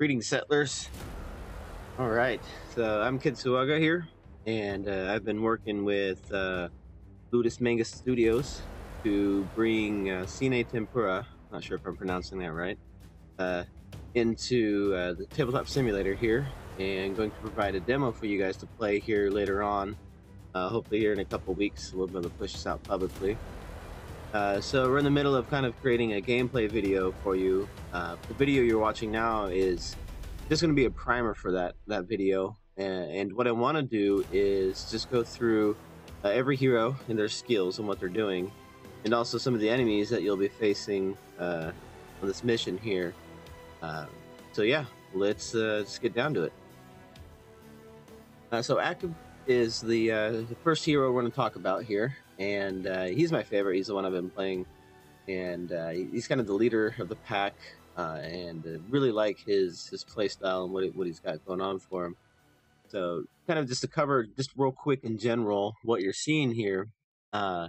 Greetings, settlers. All right, so I'm Kitsuaga here, and uh, I've been working with uh, Ludus Magnus Studios to bring uh, Sine Tempore, not sure if I'm pronouncing that right, uh, into uh, the tabletop simulator here, and going to provide a demo for you guys to play here later on. Uh, hopefully, here in a couple weeks, we'll be able to push this out publicly. Uh, so we're in the middle of kind of creating a gameplay video for you. Uh, the video you're watching now is just going to be a primer for that that video. And, and what I want to do is just go through uh, every hero and their skills and what they're doing, and also some of the enemies that you'll be facing uh, on this mission here. Uh, so yeah, let's uh, get down to it. so Akub is the the first hero we're going to talk about here and uh, he's my favorite. He's the one I've been playing, and uh, he's kind of the leader of the pack, uh, and uh, really like his his play style and what what he's got going on for him. So, kind of just to cover just real quick in general what you're seeing here uh,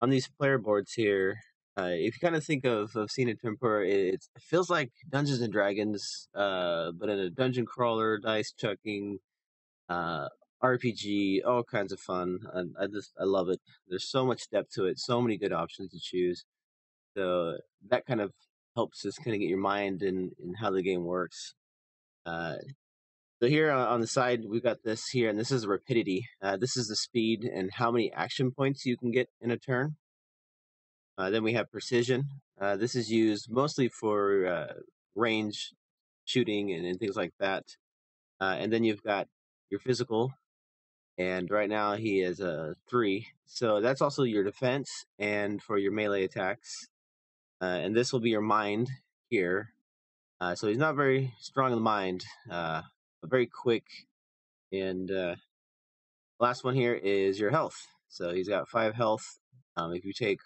on these player boards here. Uh, if you kind of think of of Sine Tempore, it, it feels like Dungeons and Dragons, but in a dungeon crawler, dice chucking, RPG, all kinds of fun. I, I just I love it. There's so much depth to it, so many good options to choose. So that kind of helps us kind of get your mind in in how the game works. Uh, so here on the side we've got this here, and this is rapidity. Uh, this is the speed and how many action points you can get in a turn. Uh, then we have precision. Uh, this is used mostly for uh, range shooting and, and, things like that. Uh, and then you've got your physical, and right now he is a three. So that's also your defense and for your melee attacks. Uh, and this will be your mind here. Uh, so he's not very strong in the mind, uh, but very quick. And uh, last one here is your health. So he's got five health. Um, if you take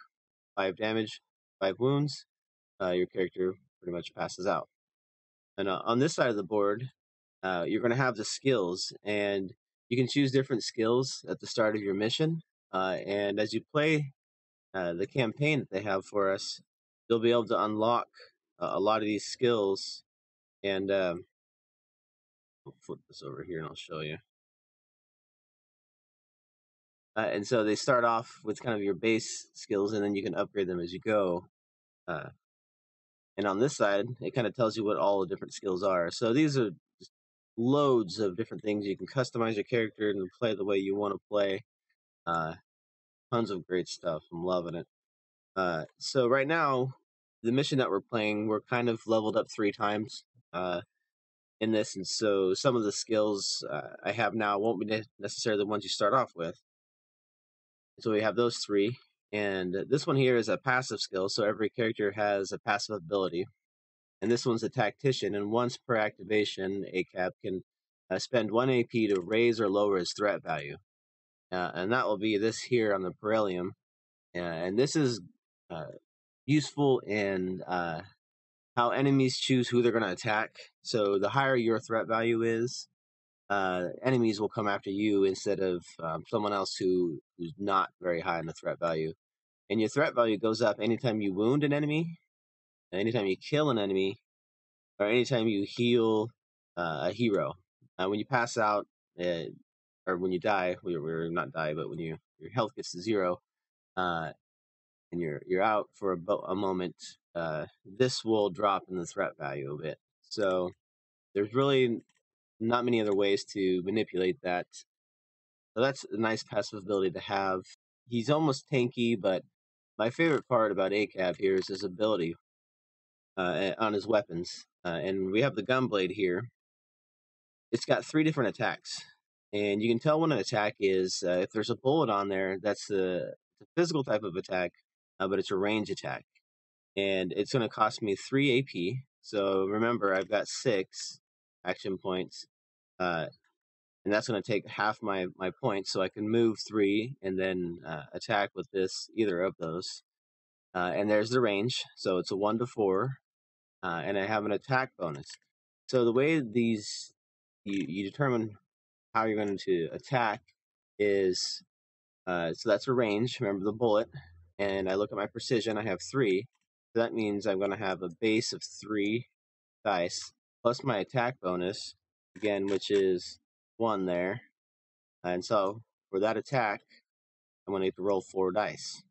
five damage, five wounds, uh, your character pretty much passes out. And uh, on this side of the board, you're going to have the skills, and you can choose different skills at the start of your mission. Uh, and as you play uh, the campaign that they have for us, you'll be able to unlock uh, a lot of these skills. And um, I'll flip this over here and I'll show you. Uh, and so they start off with kind of your base skills, and then you can upgrade them as you go. Uh, and on this side, it kind of tells you what all the different skills are. So these are loads of different things. You can customize your character and play the way you want to play. Uh, tons of great stuff. I'm loving it. Uh, so right now, the mission that we're playing, we're kind of leveled up three times uh, in this, and so some of the skills uh, I have now won't be necessarily the ones you start off with. So we have those three, and this one here is a passive skill. So every character has a passive ability and this one's a tactician. And once per activation, ACAB can uh, spend one AP to raise or lower his threat value, uh, and that will be this here on the Perelium. Uh, and this is uh, useful in uh, how enemies choose who they're going to attack. So the higher your threat value is, uh, enemies will come after you instead of um, someone else who who's not very high in the threat value. And your threat value goes up anytime you wound an enemy anytime you kill an enemy, or anytime you heal uh, a hero. Uh, when you pass out, uh, or when you die, we're, we're not die, but when you your health gets to zero, uh, and you're you're out for a, a moment, uh, this will drop in the threat value a bit. So there's really not many other ways to manipulate that. So that's a nice passive ability to have. He's almost tanky, but my favorite part about ACAB here is his ability uh, on his weapons. Uh, and we have the gunblade here. It's got three different attacks. And you can tell when an attack is, uh, if there's a bullet on there, that's a, a physical type of attack, uh, but it's a range attack. And it's going to cost me three AP. So remember, I've got six action points. Uh, and that's going to take half my, my points. So I can move three and then uh, attack with this, either of those. Uh, and there's the range. So it's a one to four. Uh, and I have an attack bonus. So the way these you, you determine how you're going to attack is uh, so that's a range. Remember the bullet, and I look at my precision. I have three. So that means I'm going to have a base of three dice, plus my attack bonus, again, which is one there. And so for that attack, I'm going to to roll four dice.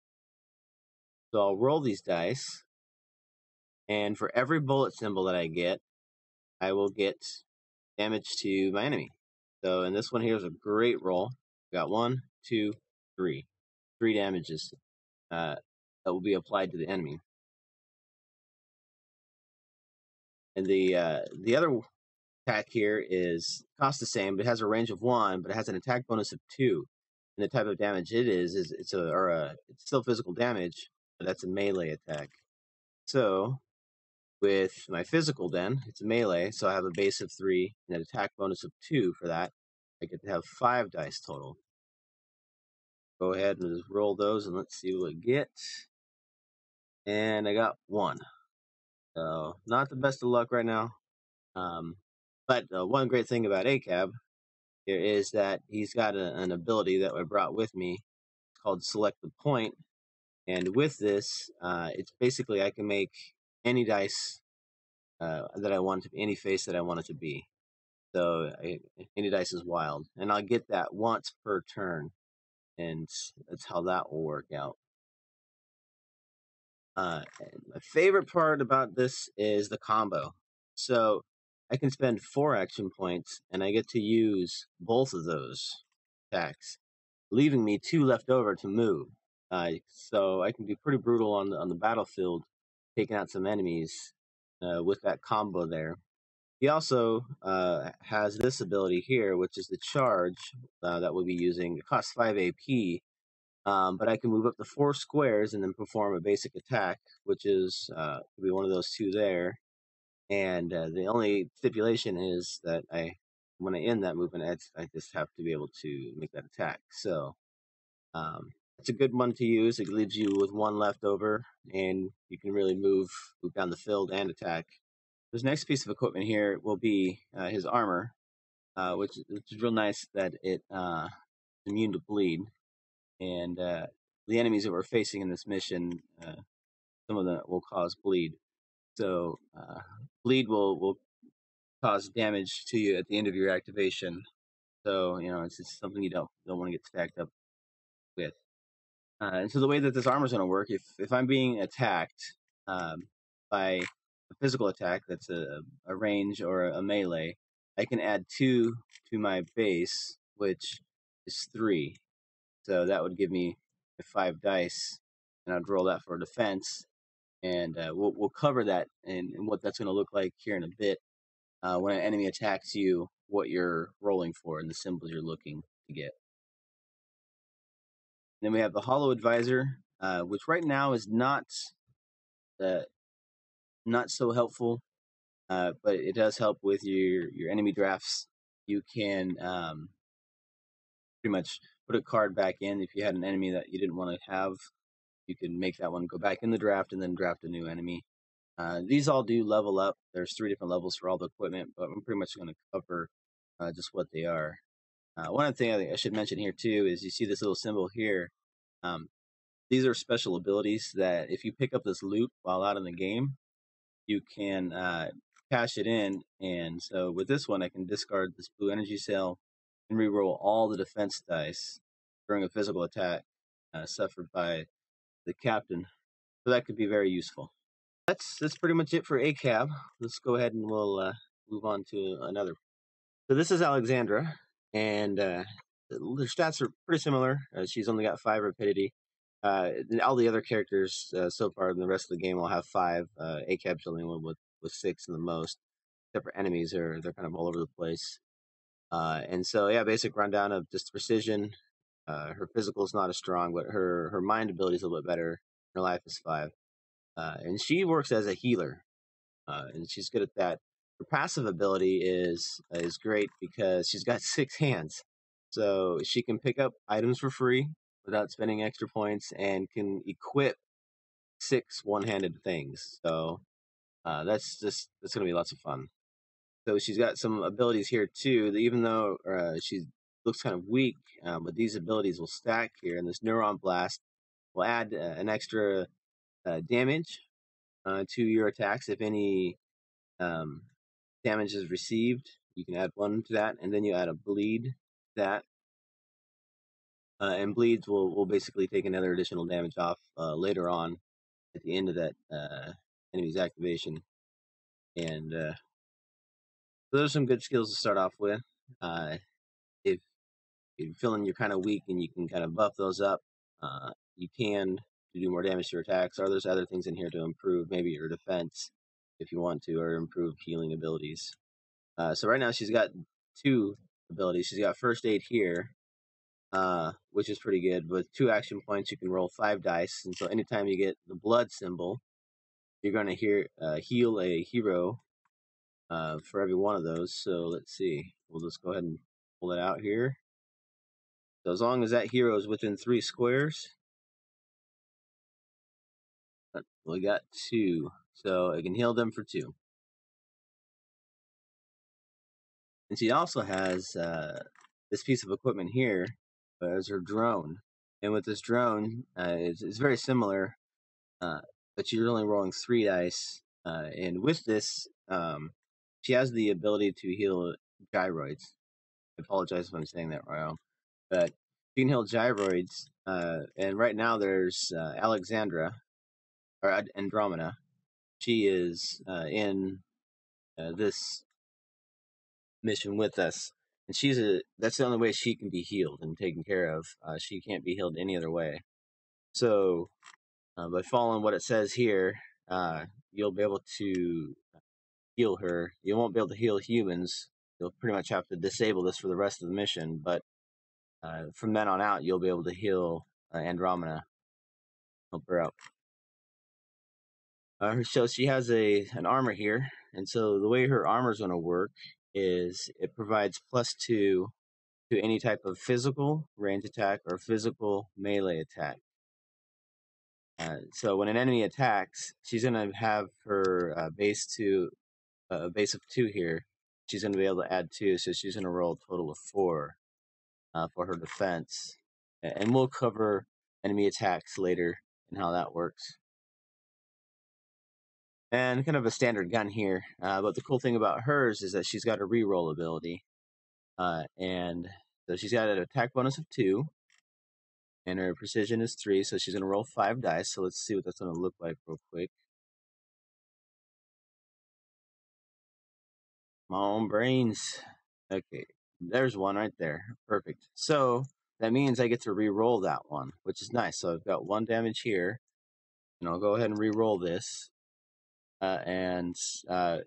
So I'll roll these dice, and for every bullet symbol that I get, I will get damage to my enemy. So in this one here is a great roll. We got one, two, three, three damages uh, that will be applied to the enemy. And the uh, the other attack here is cost the same, but it has a range of one, but it has an attack bonus of two. And the type of damage it is is it's a or a it's still physical damage, but that's a melee attack. So with my physical, then it's a melee, so I have a base of three and an attack bonus of two for that. I get to have five dice total. Go ahead and just roll those and let's see what we get. And I got one. So not the best of luck right now. Um, but uh, one great thing about ACAB here is that he's got a, an ability that I brought with me called Select the Point. And with this, uh, it's basically I can make any dice uh, that I want to any face that I want it to be. So I, any dice is wild, and I'll get that once per turn, and that's how that will work out. Uh, my favorite part about this is the combo. So I can spend four action points, and I get to use both of those attacks, leaving me two left over to move. Uh, so I can be pretty brutal on the on the battlefield, taking out some enemies uh, with that combo there. He also uh, has this ability here, which is the charge uh, that we'll be using. It costs 5 AP, um, but I can move up to four squares and then perform a basic attack, which is uh, could be one of those two there. And uh, the only stipulation is that I, when I end that movement, I, I just have to be able to make that attack. So um, it's a good one to use. It leaves you with one left over, and you can really move down the field and attack this next piece of equipment here will be uh, his armor, uh, which, which, is real nice that it uh, is immune to bleed. And uh, the enemies that we're facing in this mission, uh, some of them will cause bleed. So uh, bleed will, will cause damage to you at the end of your activation. So you know it's just something you don't don't want to get stacked up with. And so the way that this armor is going to work, if if I'm being attacked um, by a physical attack that's a, a range or a, melee, I can add two to my base, which is three. So that would give me five dice, and I'd roll that for defense. And uh, we'll we'll cover that and, and what that's going to look like here in a bit. Uh, when an enemy attacks you, what you're rolling for and the symbols you're looking to get. Then we have the Holo Advisor, uh, which right now is not uh, not so helpful, uh, but it does help with your your enemy drafts. You can um, pretty much put a card back in if you had an enemy that you didn't want to have. You can make that one go back in the draft and then draft a new enemy. Uh, these all do level up. There's three different levels for all the equipment, but I'm pretty much going to cover uh, just what they are. Uh, one other thing I, I, should mention here too is you see this little symbol here. Um, these are special abilities that if you pick up this loot while out in the game, you can uh, cash it in. And so with this one, I can discard this blue energy cell and reroll all the defense dice during a physical attack uh, suffered by the captain. So that could be very useful. That's that's pretty much it for ACAB. Let's go ahead and we'll uh, move on to another. So this is Alexandra, and uh, stats are pretty similar. Uh, she's only got five rapidity. Uh, all the other characters uh, so far in the rest of the game will have five. Uh, ACAB's the only one with, with six in the most. Except for enemies, are they're kind of all over the place. Uh, and so, yeah, basic rundown of just precision. Uh, her physical is not as strong, but her her mind ability is a little bit better. Her life is five, and she works as a healer, and she's good at that. Her passive ability is is great because she's got six hands, so she can pick up items for free without spending extra points and can equip six one-handed things. So uh, that's just that's gonna be lots of fun. So she's got some abilities here too. Even though uh, she looks kind of weak, um, but these abilities will stack here, and this neuron blast will add uh, an extra uh, damage uh, to your attacks if any um, damage is received, you can add one to that, and then you add a bleed that. Uh, and bleeds will, will basically take another additional damage off uh, later on at the end of that uh, enemy's activation. And uh, those are some good skills to start off with. Uh, if you're feeling you're kind of weak and you can kind of buff those up, uh, you can do more damage to your attacks. Are there's other things in here to improve maybe your defense if you want to, or improve healing abilities. Uh, so right now she's got two abilities. She's got first aid here, uh, which is pretty good. With two action points, you can roll five dice, and so anytime you get the blood symbol, you're going to hear uh, heal a hero uh, for every one of those. So let's see. We'll just go ahead and pull it out here. So as long as that hero is within three squares, uh, we got two. So it can heal them for two. And she also has uh, this piece of equipment here uh, as her drone. And with this drone, uh, it's, it's, very similar, uh, but you're only rolling three dice. Uh, and with this, um, she has the ability to heal gynoids. I apologize if I'm saying that wrong, but she can heal gynoids. Uh, and right now there's Alexandra, or Andromeda. She is in this mission with us, and she's a that's the only way she can be healed and taken care of. Uh, she can't be healed any other way. So, uh, by following what it says here, uh, you'll be able to heal her. You won't be able to heal humans. You'll pretty much have to disable this for the rest of the mission. But uh, from then on out, you'll be able to heal uh, Andromeda, help her out. Uh, so she has a an armor here, and so the way her armor is going to work is it provides plus two to any type of physical range attack or physical melee attack. Uh, so when an enemy attacks, she's going to have her uh, base to a uh, base of two here. She's going to be able to add two, so she's going to roll a total of four uh, for her defense. And we'll cover enemy attacks later and how that works and kind of a standard gun here. Uh, but the cool thing about hers is that she's got a reroll ability, uh, and so she's got an attack bonus of two, and her precision is three. So she's gonna roll five dice. So let's see what that's gonna look like real quick. My own brains. Okay, there's one right there. Perfect. So that means I get to re-roll that one, which is nice. So I've got one damage here, and I'll go ahead and re-roll this and uh,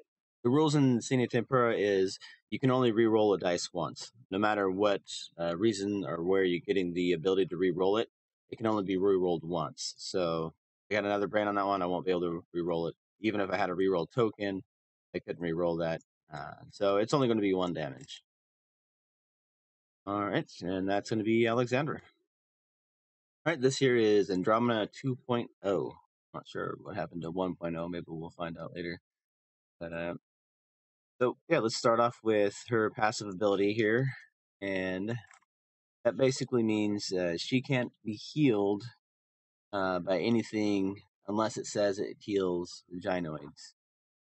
the rules in Sine Tempore is you can only re-roll a dice once, no matter what uh, reason or where you're getting the ability to re-roll it. It can only be re-rolled once. So I got another brain on that one. I won't be able to re-roll it. Even if I had a re-roll token, I couldn't re-roll that. Uh, so it's only going to be one damage. All right, and that's going to be Alexandra. All right, this here is Andromeda 2.0. Not sure what happened to 1.0. Maybe we'll find out later. But uh, so yeah, let's start off with her passive ability here, and that basically means uh, she can't be healed uh, by anything unless it says it heals gynoids.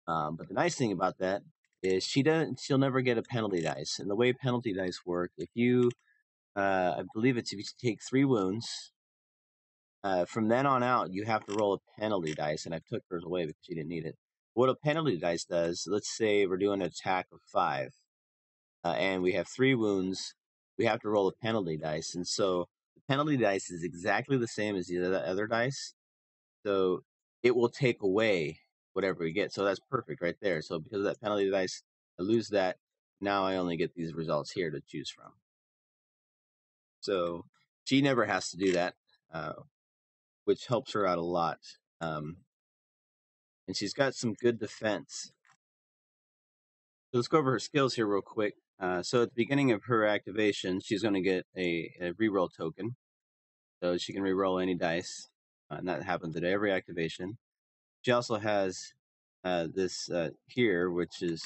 Um, but the nice thing about that is she doesn't. She'll never get a penalty dice. And the way penalty dice work, if you, uh, I believe it's if you take three wounds uh, from then on out, you have to roll a penalty dice, and I took hers away because she didn't need it. What a penalty dice does, let's say we're doing an attack of five, uh, and we have three wounds, we have to roll a penalty dice, and so the penalty dice is exactly the same as the other dice, so it will take away whatever we get. So that's perfect right there. So because of that penalty dice, I lose that. Now I only get these results here to choose from. So she never has to do that. Uh, which helps her out a lot. Um, and she's got some good defense. So let's go over her skills here real quick. Uh, so at the beginning of her activation, she's going to get a, a reroll token. So she can reroll any dice, uh, and that happens at every activation. She also has uh, this uh, here, which is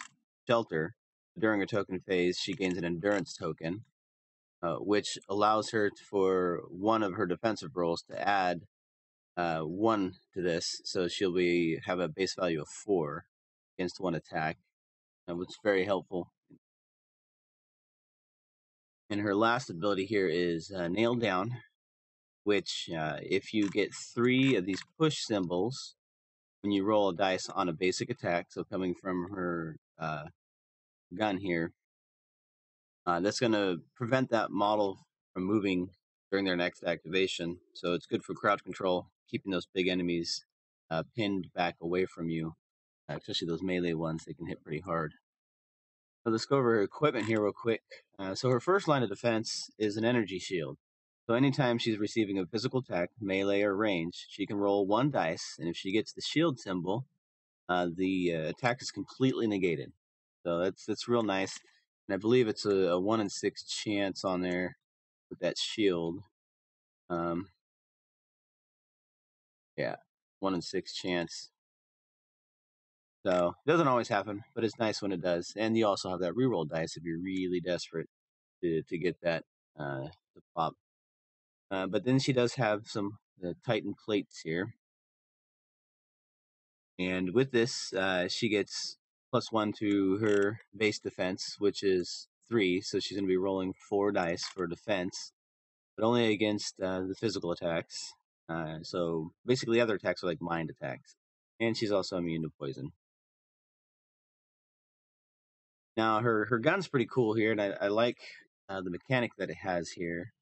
shelter. During a token phase, she gains an endurance token, uh, which allows her for one of her defensive rolls to add uh, one to this, so she'll be have a base value of four against one attack. uh, which is very helpful. And her last ability here is uh, Nail Down, which uh, if you get three of these push symbols when you roll a dice on a basic attack, so coming from her uh, gun here, uh, that's going to prevent that model from moving during their next activation. So it's good for crowd control, keeping those big enemies uh, pinned back away from you, uh, especially those melee ones. They can hit pretty hard. So let's go over her equipment here real quick. Uh, so her first line of defense is an energy shield. So anytime she's receiving a physical attack, melee or range, she can roll one dice, and if she gets the shield symbol, uh, the uh, attack is completely negated. So that's that's real nice. And I believe it's a, a one in six chance on there with that shield. Um, yeah, one in six chance. So it doesn't always happen, but it's nice when it does. And you also have that reroll dice if you're really desperate to to get that uh, to pop. Uh, but then she does have some the Titan plates here. And with this, uh, she gets plus one to her base defense, which is three. So she's going to be rolling four dice for defense, but only against uh, the physical attacks. Uh, so basically, other attacks are like mind attacks. And she's also immune to poison. Now, her, her gun's pretty cool here, and I, I like uh, the mechanic that it has here.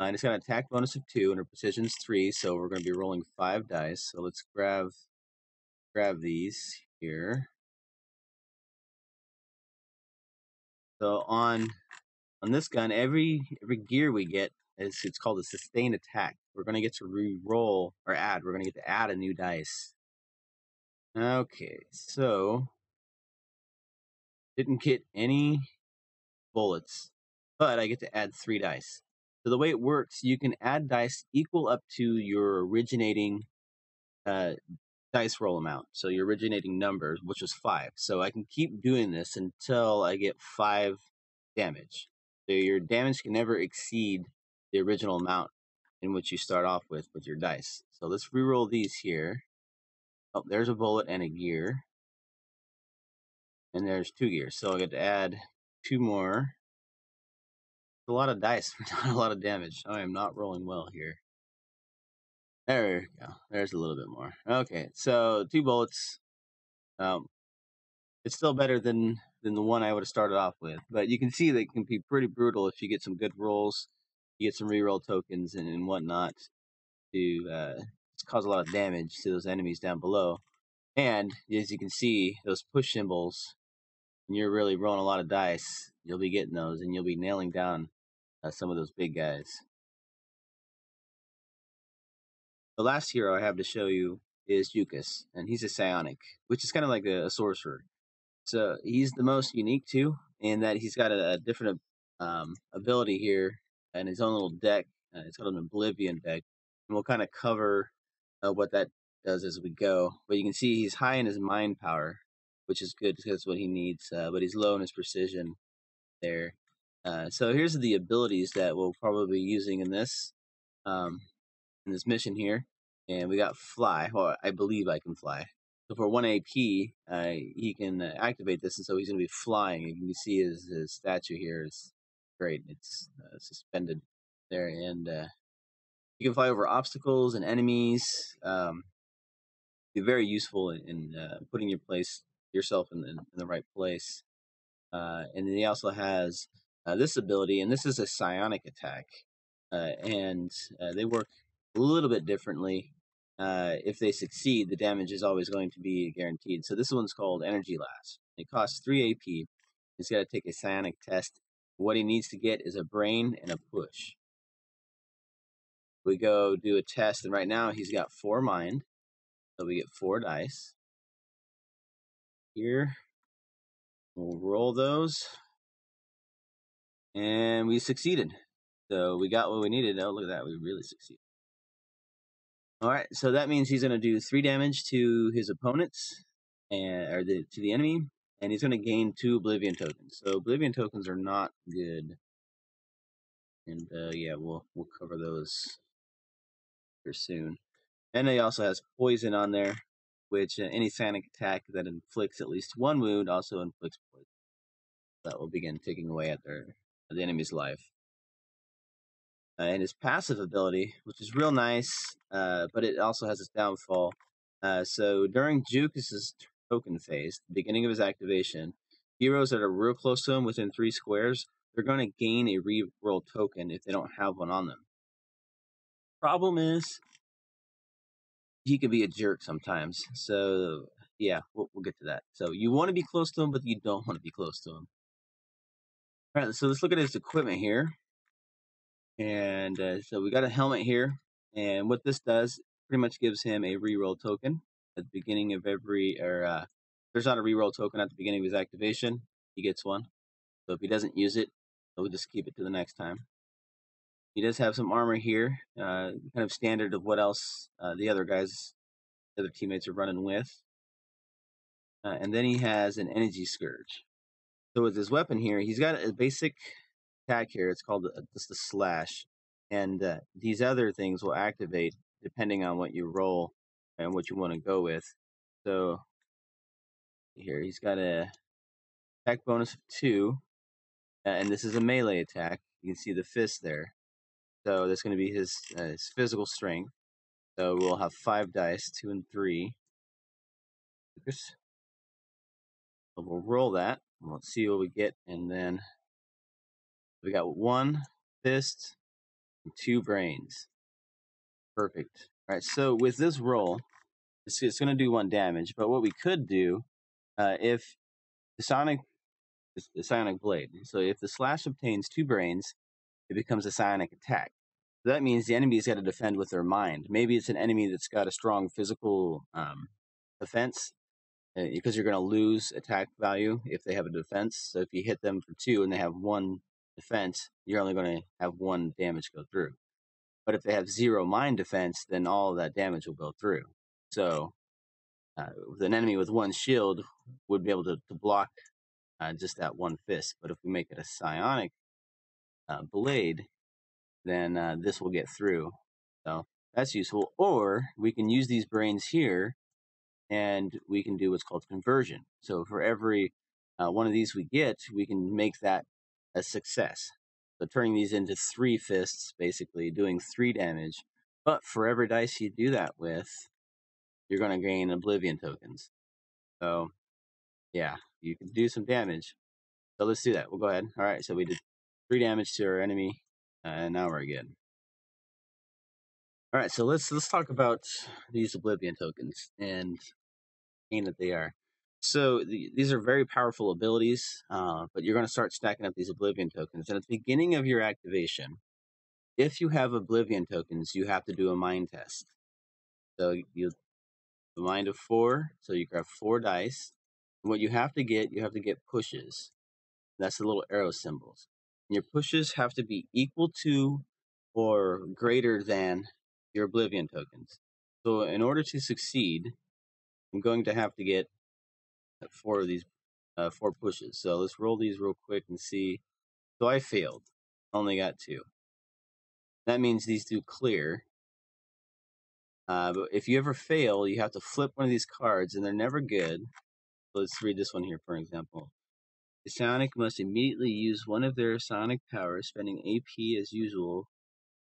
Uh, and it's got an attack bonus of two, and her precision's three, so we're going to be rolling five dice. So let's grab grab these here. So on on this gun, every every gear we get is it's called a sustained attack. We're gonna get to re-roll or add. We're gonna get to add a new dice. Okay, so didn't get any bullets, but I get to add three dice. So the way it works, you can add dice equal up to your originating uh, dice roll amount. So your originating number, which was five. So I can keep doing this until I get five damage. So your damage can never exceed the original amount in which you start off with with your dice. So let's reroll these here. Oh, there's a bullet and a gear. And there's two gears. So I get to add two more. a lot of dice for not a lot of damage. I am not rolling well here. There we go. There's a little bit more. Okay, so two bullets. Um, it's still better than than the one I would have started off with, but you can see they can be pretty brutal if you get some good rolls, you get some reroll tokens and, and whatnot to uh, cause a lot of damage to those enemies down below. And as you can see, those push symbols, when you're really rolling a lot of dice, you'll be getting those and you'll be nailing down uh, some of those big guys. The last hero I have to show you is Jukas, and he's a psionic, which is kind of like a, a, sorcerer. So he's the most unique too, in that he's got a, a different um, ability here and his own little deck. Uh, it's called an Oblivion deck, and we'll kind of cover uh, what that does as we go. But you can see he's high in his mind power, which is good because that's what he needs. Uh, but he's low in his precision there. Uh, so here's the abilities that we'll probably be using in this um, in this mission here and we got fly. Well, I believe I can fly. So for one AP, uh, he can uh, activate this, and so he's going to be flying. You can see his, his statue here is great. It's uh, suspended there, and uh, you can fly over obstacles and enemies. Um, be very useful in, in uh, putting your place yourself in, in, in the right place. Uh, and then he also has this ability, and this is a psionic attack, and they work a little bit differently uh, if they succeed, the damage is always going to be guaranteed. So this one's called Energy Lash. It costs 3 AP. He's got to take a psionic test. What he needs to get is a brain and a push. We go do a test, and right now he's got 4 mind. So we get 4 dice. Here, we'll roll those. And we succeeded. So we got what we needed. Oh, look at that. We really succeeded. All right, so that means he's going to do three damage to his opponents and or the, to the enemy, and he's going to gain two Oblivion tokens. So Oblivion tokens are not good, and uh, yeah, we'll we'll cover those here soon. And he also has poison on there, which uh, any psionic attack that inflicts at least one wound also inflicts poison. that will begin ticking away at their at the enemy's life. Uh, and his passive ability, which is real nice, uh, but it also has its downfall. Uh, so during Jukas's token phase, the beginning of his activation, heroes that are real close to him within three squares, they're going to gain a reroll token if they don't have one on them. Problem is, he can be a jerk sometimes. So yeah, we'll, we'll get to that. So you want to be close to him, but you don't want to be close to him. All right, so let's look at his equipment here. And uh, so we got a helmet here. And what this does pretty much gives him a reroll token at the beginning of every, or uh, there's not a reroll token at the beginning of his activation. He gets one. So if he doesn't use it, we'll just keep it to the next time. He does have some armor here, uh, kind of standard of what else uh, the other guys, the other teammates are running with. Uh, and then he has an energy scourge. So with his weapon here, he's got a basic attack here. It's called a, just a slash, and uh, these other things will activate depending on what you roll and what you want to go with. So here he's got a attack bonus of two, and this is a melee attack. You can see the fist there. So that's going to be his, uh, his physical strength. So we'll have five dice, two and three. So we'll roll that. Let's see what we get. And then we got one fist and two brains. Perfect. All right, so with this roll, it's, it's going to do one damage. But what we could do, uh, if the Sonic, the Psionic Blade, so if the slash obtains two brains, it becomes a psionic attack. So that means the enemy's got to defend with their mind. Maybe it's an enemy that's got a strong physical um, defense, uh, because you're going to lose attack value if they have a defense. So if you hit them for two and they have one defense, you're only going to have one damage go through. But if they have zero mind defense, then all that damage will go through. So uh, an enemy with one shield would be able to, to block uh, just that one fist. But if we make it a psionic uh, blade, then uh, this will get through. So that's useful. Or we can use these brains here and we can do what's called conversion. So for every uh, one of these we get, we can make that a success. So turning these into three fists, basically doing three damage. But for every dice you do that with, you're going to gain Oblivion tokens. So yeah, you can do some damage. So let's do that. We'll go ahead. All right, so we did three damage to our enemy, and now we're good. All right, so let's let's talk about these Oblivion tokens and pain that they are. So the, these are very powerful abilities, uh, but you're going to start stacking up these Oblivion tokens. And at the beginning of your activation, if you have Oblivion tokens, you have to do a mind test. So you a mind of four, so you grab four dice. And what you have to get, you have to get pushes. That's the little arrow symbols. And your pushes have to be equal to or greater than your Oblivion tokens. So in order to succeed, I'm going to have to get four of these, uh, four pushes. So let's roll these real quick and see. So I failed. Only got two. That means these do clear. Uh, but if you ever fail, you have to flip one of these cards, and they're never good. Let's read this one here, for example. The Psionic must immediately use one of their Psionic powers, spending AP as usual,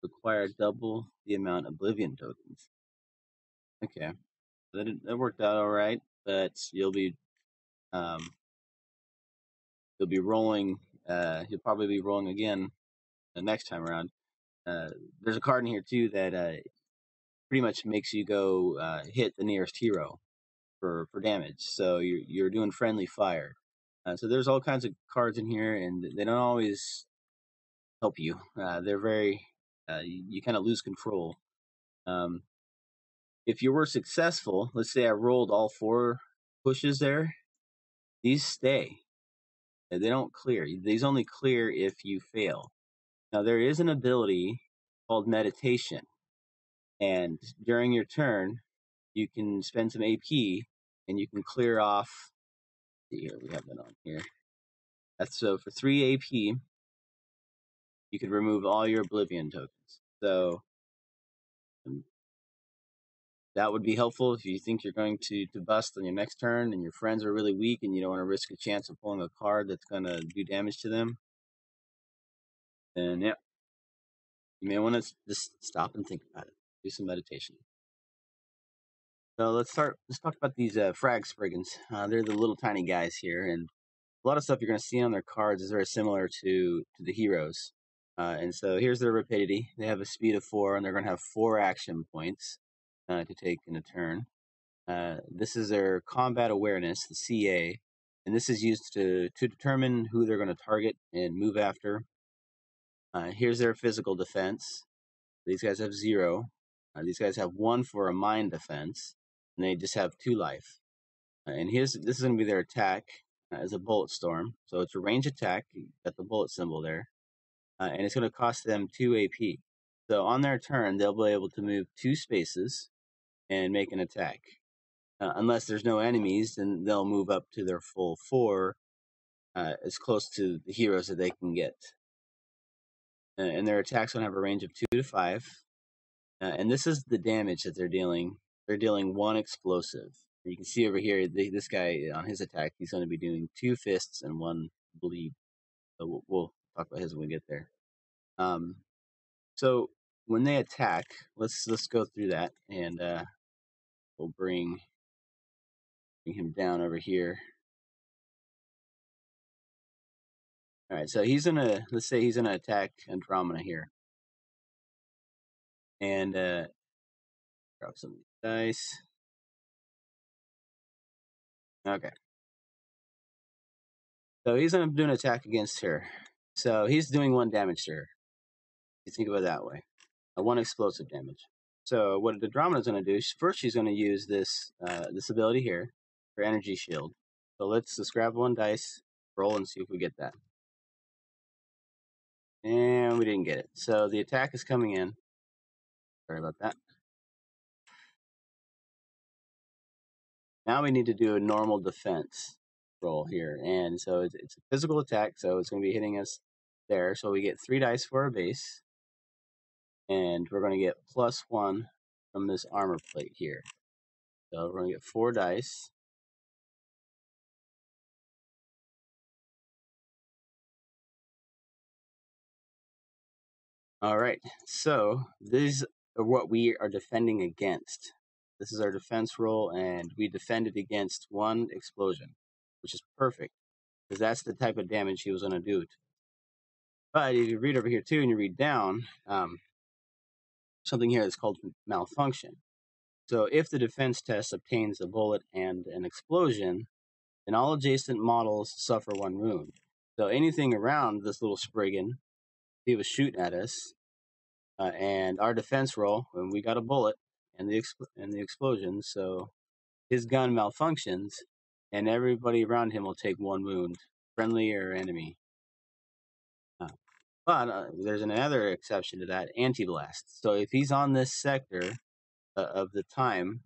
require double the amount of Oblivion tokens. Okay that that worked out all right. But you'll be um, you'll be rolling. Uh, you'll probably be rolling again the next time around. Uh, there's a card in here too that uh, pretty much makes you go uh, hit the nearest hero for for damage. So you're you're doing friendly fire. Uh, so there's all kinds of cards in here, and they don't always help you. Uh, they're very uh, you, you kind of lose control. Um, if you were successful, let's say I rolled all four pushes there, these stay. They don't clear. These only clear if you fail. Now, there is an ability called meditation. And during your turn, you can spend some AP and you can clear off. Here, we have it on here. That's so for three AP, you can remove all your Oblivion tokens. So that would be helpful if you think you're going to, to bust on your next turn and your friends are really weak and you don't want to risk a chance of pulling a card that's going to do damage to them. Then, yeah, you may want to just stop and think about it. Do some meditation. So let's start. Let's talk about these uh, frag spriggans. Uh, they're the little tiny guys here, and a lot of stuff you're going to see on their cards is very similar to to the heroes. Uh, and so here's their rapidity. They have a speed of four, and they're going to have four action points uh, to take in a turn. Uh, this is their combat awareness, the CA, and this is used to to determine who they're going to target and move after. Uh, here's their physical defense. These guys have zero. Uh, these guys have one for a mind defense, and they just have two life. Uh, and here's this is going to be their attack as a bullet storm. So it's a range attack. Got the bullet symbol there, and it's going to cost them two AP. So on their turn, they'll be able to move two spaces and make an attack. Uh, unless there's no enemies, then they'll move up to their full four, uh, as close to the heroes that they can get. Uh, and their attacks will have a range of two to five. Uh, and this is the damage that they're dealing. They're dealing one explosive. You can see over here, this guy on his attack, he's going to be doing two fists and one bleed. So we'll, we'll talk about his when we get there. Um, so when they attack, let's let's go through that, and uh, we'll bring bring him down over here. All right, so he's gonna let's say he's gonna attack Andromeda here, and uh, drop some dice. Okay, so he's gonna do an attack against her. So he's doing one damage to her. You think of it that way, uh, one explosive damage. So what Andromeda is going to do? First, she's going to use this uh, this ability here, her energy shield. So let's just grab one dice, roll, and see if we get that. And we didn't get it. So the attack is coming in. Sorry about that. Now we need to do a normal defense roll here. And so it's, it's a physical attack, so it's going to be hitting us there. So we get three dice for our base and we're going to get plus one from this armor plate here. So we're going to get four dice. All right, so these are what we are defending against. This is our defense roll, and we defended against one explosion, which is perfect because that's the type of damage he was going to do. But if you read over here too, and you read down, um, something here that's called malfunction. So if the defense test obtains a bullet and an explosion, then all adjacent models suffer one wound. So anything around this little Spriggan, he was shooting at us, uh, and our defense roll when we got a bullet and the and the explosion, so his gun malfunctions, and everybody around him will take one wound, friendly or enemy. But uh, there's another exception to that anti blast. So if he's on this sector uh, of the time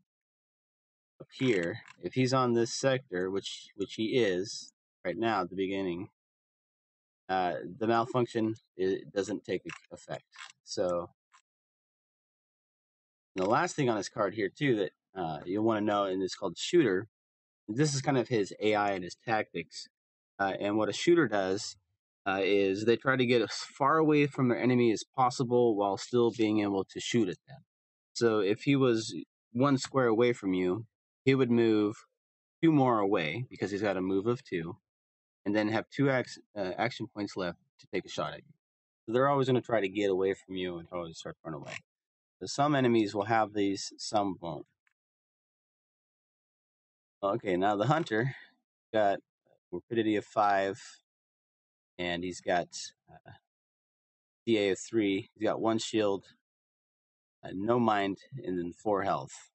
up here, if he's on this sector, which which he is right now at the beginning, uh, the malfunction it doesn't take effect. So the last thing on this card here too that uh, you'll want to know, and it's called shooter. This is kind of his AI and his tactics. Uh, and what a shooter does uh, is they try to get as far away from their enemy as possible while still being able to shoot at them. So if he was one square away from you, he would move two more away because he's got a move of two, and then have two ac- uh, action points left to take a shot at you. So they're always going to try to get away from you and always start to run away. So some enemies will have these, some won't. Okay, now the hunter got rapidity of five, and he's got uh, CA of three. He's got one shield, uh, no mind, and then four health.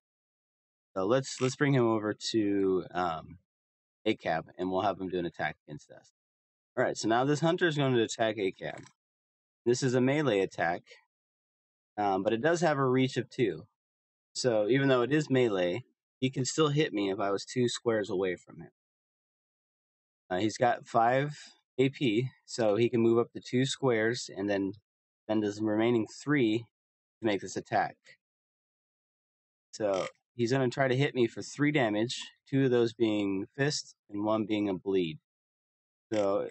So let's let's bring him over to um, ACAB, and we'll have him do an attack against us. All right. So now this hunter is going to attack ACAB. This is a melee attack, um, but it does have a reach of two. So even though it is melee, he can still hit me if I was two squares away from him. Uh, he's got five AP, so he can move up to two squares and then spend his remaining three to make this attack. So he's going to try to hit me for three damage, two of those being fist and one being a bleed. So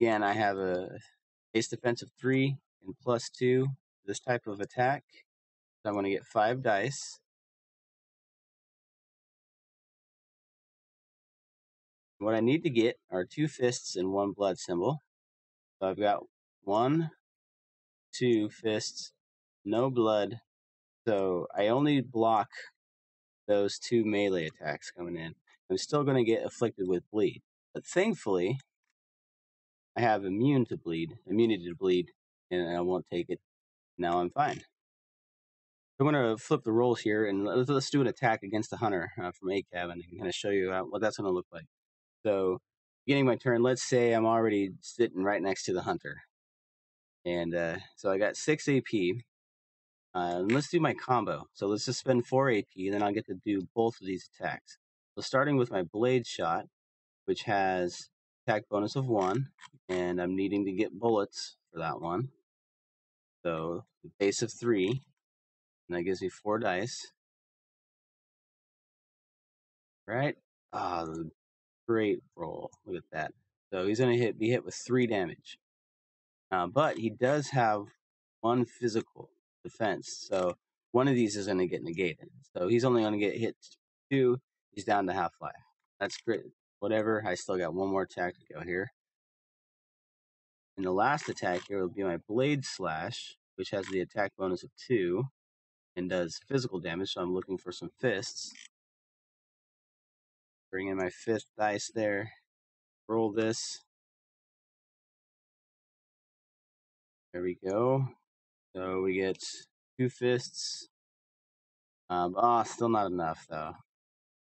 again, I have a base defense of three and plus two this type of attack. So I'm going to get five dice. What I need to get are two fists and one blood symbol. So I've got one, two fists, no blood. So I only block those two melee attacks coming in. I'm still going to get afflicted with bleed. But thankfully, I have immune to bleed, immunity to bleed, and I won't take it. Now I'm fine. I'm going to flip the roles here, and let's, let's do an attack against the hunter uh, from A cabin and kind of show you what that's going to look like. So, beginning my turn, let's say I'm already sitting right next to the hunter. And uh, so I got 6 AP. Uh, let's do my combo. So let's just spend 4 AP, and then I'll get to do both of these attacks. So starting with my blade shot, which has attack bonus of 1, and I'm needing to get bullets for that one. So the base of 3, and that gives me 4 dice. Right? Ah, oh, great roll. Look at that. So he's going to hit be hit with 3 damage. Uh, but he does have one physical defense. So one of these is going to get negated. So he's only going to get hit two. He's down to half life. That's great. Whatever. I still got one more attack to go here. And the last attack here will be my Blade Slash, which has the attack bonus of two and does physical damage. So I'm looking for some fists. Bring in my fifth dice there. Roll this. There we go. So we get two fists. Um, oh, still not enough though.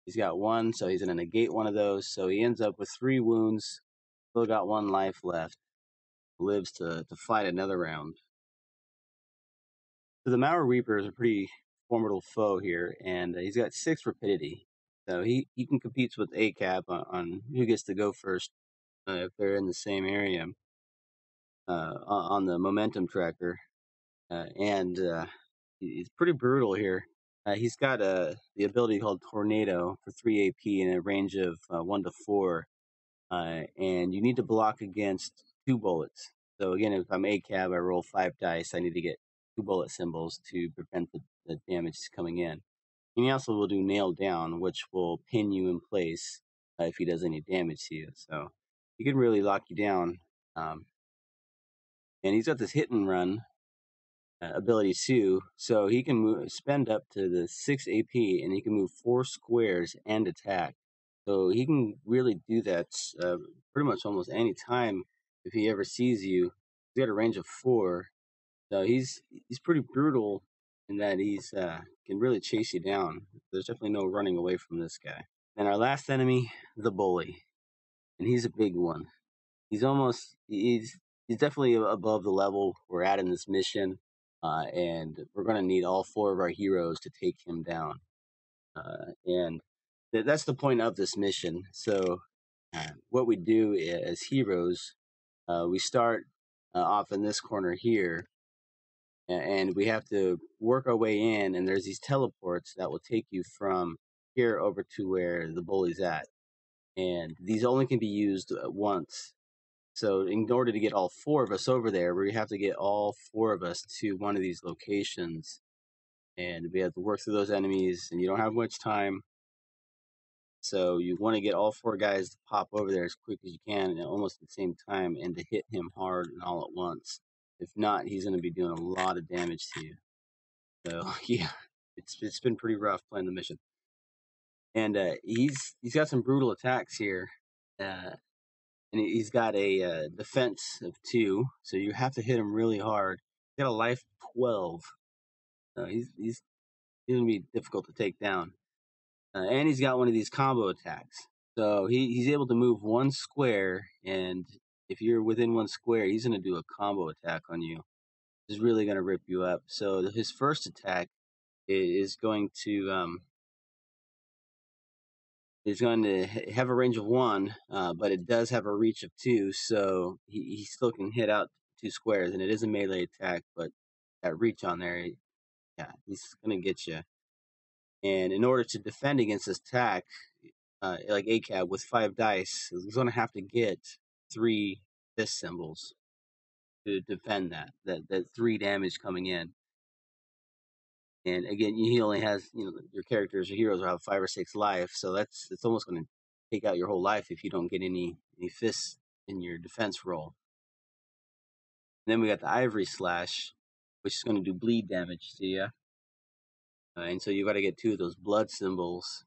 He's got one, so he's going to negate one of those. So he ends up with three wounds. Still got one life left. Lives to, to fight another round. So the Maur Reaper is a pretty formidable foe here, and he's got six rapidity. So he, he can compete with ACAB on, on who gets to go first uh, if they're in the same area uh, on the momentum tracker, uh, and uh, he's pretty brutal here. Uh, he's got a uh, the ability called Tornado for three AP in a range of one to four, and you need to block against two bullets. So again, if I'm ACAB, I roll five dice. I need to get two bullet symbols to prevent the, the damage coming in. And he also will do nail down, which will pin you in place if he does any damage to you. So he can really lock you down. Um, and he's got this hit and run uh, ability too, so he can move, spend up to the six AP, and he can move four squares and attack. So he can really do that uh, pretty much almost any time if he ever sees you. He's got a range of four, so he's he's pretty brutal in that he's uh, can really chase you down. There's definitely no running away from this guy. And our last enemy, the bully, and he's a big one. He's almost he's he's definitely above the level we're at in this mission, uh, and we're going to need all four of our heroes to take him down. Uh, and th- that's the point of this mission. So, uh, what we do as heroes, uh, we start uh, off in this corner here, and we have to work our way in. And there's these teleports that will take you from here over to where the bully's at. And these only can be used uh, once so in order to get all four of us over there, we have to get all four of us to one of these locations. And we have to work through those enemies, and you don't have much time. So you want to get all four guys to pop over there as quick as you can and almost at the same time and to hit him hard and all at once. If not, he's going to be doing a lot of damage to you. So yeah, it's it's been pretty rough playing the mission. And uh, he's he's got some brutal attacks here. Uh, and he's got a uh, defense of two, so you have to hit him really hard. He's got a life twelve. He's he's he's gonna be difficult to take down, uh, and he's got one of these combo attacks. So he, he's able to move one square, and if you're within one square, he's gonna do a combo attack on you. He's really gonna rip you up. So his first attack is going to um, is going to have a range of one, uh, but it does have a reach of two, so he, he still can hit out two squares, and it is a melee attack, but that reach on there, yeah, he's going to get you. And in order to defend against this attack, uh, like ACAB with five dice, he's going to have to get three fist symbols to defend that, that, that three damage coming in. And again, he only has, you know, your characters or heroes have five or six life, so that's it's almost going to take out your whole life if you don't get any any fists in your defense roll. And then we got the Ivory Slash, which is going to do bleed damage to you. Uh, and so you got to get two of those blood symbols,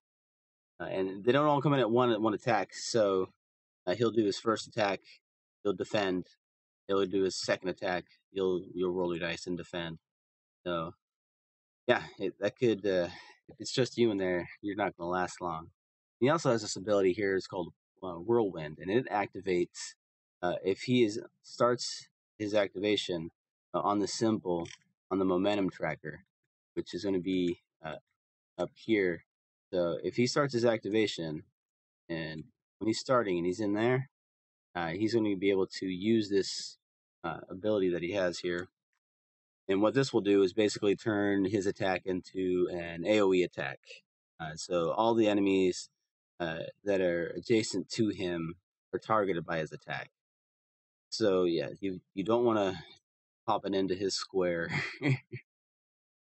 uh, and they don't all come in at one at one attack. So uh, he'll do his first attack, he'll defend. He'll do his second attack. You'll you'll roll your dice and defend. So yeah, it, that could uh, if it's just you in there, you're not going to last long. He also has this ability here. It's called uh, Whirlwind, and it activates uh, if he is starts his activation uh, on the symbol on the momentum tracker, which is going to be uh, up here. So if he starts his activation, and when he's starting and he's in there, uh, he's going to be able to use this uh, ability that he has here and what this will do is basically turn his attack into an AoE attack. Uh, so all the enemies uh, that are adjacent to him are targeted by his attack. So yeah, you you don't want to pop it into his square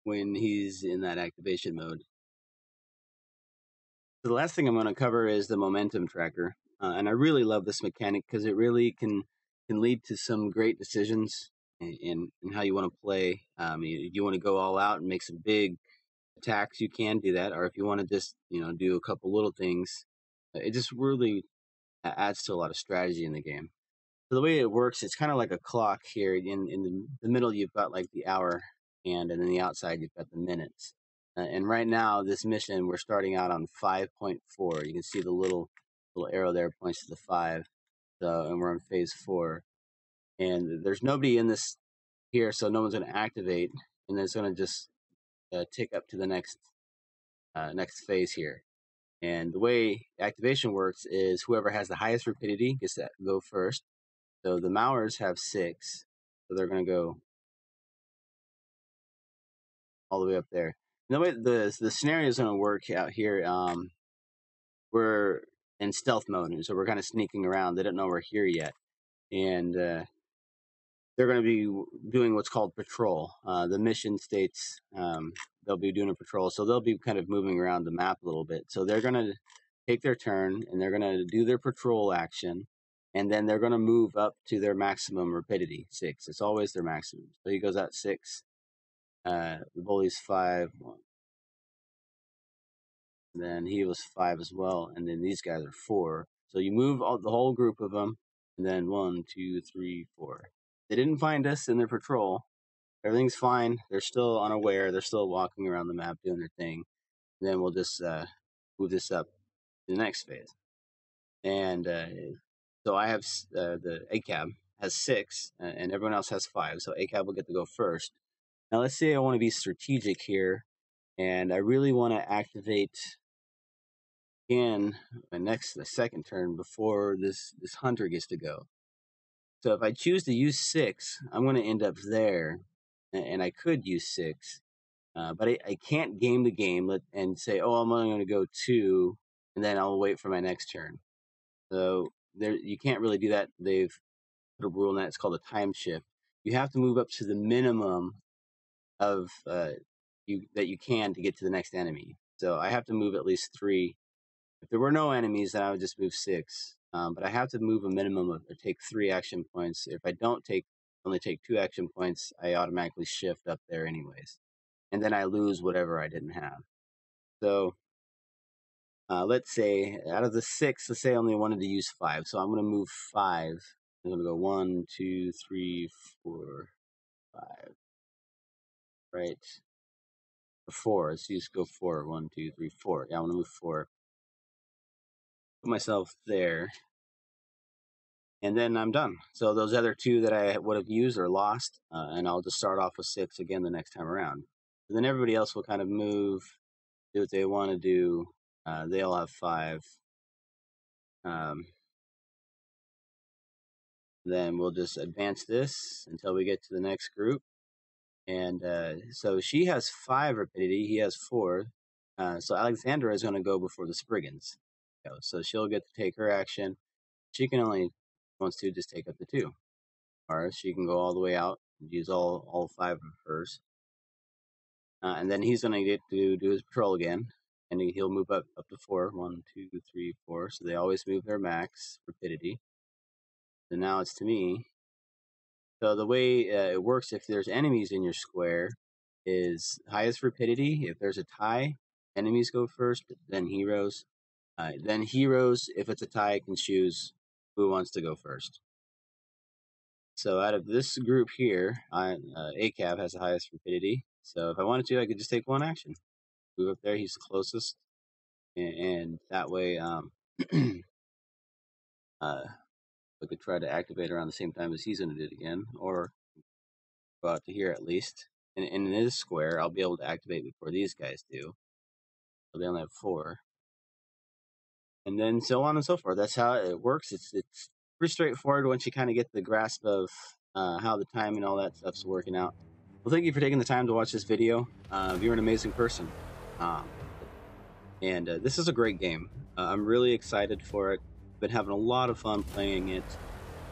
when he's in that activation mode. The last thing I'm going to cover is the momentum tracker, uh, and I really love this mechanic because it really can can lead to some great decisions in, in how you want to play. Um, you, you want to go all out and make some big attacks, you can do that. Or if you want to just, you know, do a couple little things, uh, it just really adds to a lot of strategy in the game. So the way it works, it's kind of like a clock here. In in the, the middle, you've got like the hour hand, and then the outside, you've got the minutes. Uh, and right now, this mission, we're starting out on 5.4. You can see the little little arrow there points to the five. So, and we're on phase four and there's nobody in this here, so no one's going to activate, and it's going to just uh, tick up to the next uh, next phase here. And the way activation works is whoever has the highest rapidity gets to go first. So the Mowers have six, so they're going to go all the way up there. The way the the scenario is going to work out here, um, we're in stealth mode, so we're kind of sneaking around. They don't know we're here yet, and uh, they're going to be doing what's called patrol. Uh, the mission states um, they'll be doing a patrol, so they'll be kind of moving around the map a little bit. So they're going to take their turn and they're going to do their patrol action, and then they're going to move up to their maximum rapidity six. It's always their maximum. So he goes at six. Uh, the bully's five. Then he was five as well, and then these guys are four. So you move all, the whole group of them, and then one, two, three, four. They didn't find us in their patrol. Everything's fine. They're still unaware. They're still walking around the map doing their thing. And then we'll just uh, move this up to the next phase. And uh, so I have uh, the ACAB has six, and everyone else has five. So ACAB will get to go first. Now let's say I want to be strategic here, and I really want to activate again my next the second turn before this this hunter gets to go. So if I choose to use six, I'm going to end up there, and I could use six, uh, but I, I, can't game the game and say, oh, I'm only going to go two, and then I'll wait for my next turn. So there, you can't really do that. They've put a rule in that. It's called a time shift. You have to move up to the minimum of uh, you that you can to get to the next enemy. So I have to move at least three. If there were no enemies, then I would just move six. Um, but I have to move a minimum of or take three action points. If I don't take only take two action points, I automatically shift up there anyways, and then I lose whatever I didn't have. So uh, let's say out of the six, let's say I only wanted to use five, so I'm going to move five. I'm going to go one, two, three, four, five. Right. Four. Let's use go four. One, two, three, four. Yeah, I want to move four put myself there. And then I'm done. So those other two that I would have used are lost, uh, and I'll just start off with six again the next time around. And then everybody else will kind of move, do what they want to do. Uh, they all have five. Um, then we'll just advance this until we get to the next group. And uh, so she has five rapidity, he has four. Uh, so Alexandra is going to go before the Spriggans. So she'll get to take her action. She can only wants to just take up the two, or she can go all the way out and use all all five of hers. Uh, and then he's going to get to do his patrol again, and he'll move up up to four. One, two, three, four. So they always move their max rapidity. So now it's to me. So the way uh, it works, if there's enemies in your square, is highest rapidity. If there's a tie, enemies go first, then heroes. Uh, then heroes, if it's a tie, can choose who wants to go first. So out of this group here, I, uh, ACAB has the highest rapidity. So if I wanted to, I could just take one action. Move up there, he's the closest. And, and that way, um, uh, I could try to activate around the same time as he's going to do it again, or go out to here at least. And, and in this square, I'll be able to activate before these guys do. So they only have four. And then so on and so forth. That's how it works. It's it's pretty straightforward once you kind of get the grasp of uh, how the time and all that stuff's working out. Well, thank you for taking the time to watch this video. Uh, you're an amazing person. Um, and uh, this is a great game. Uh, I'm really excited for it. Been having a lot of fun playing it.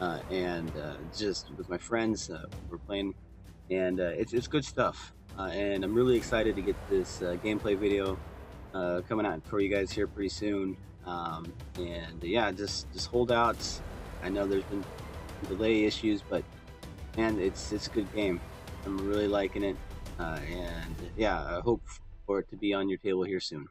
Uh, and uh, just with my friends, uh, we're playing. And it's, it's good stuff. and I'm really excited to get this gameplay video coming out for you guys here pretty soon. Um, and yeah, just, just hold out. I know there's been delay issues, but man, it's, it's a good game. I'm really liking it. Uh, and yeah, I hope for it to be on your table here soon.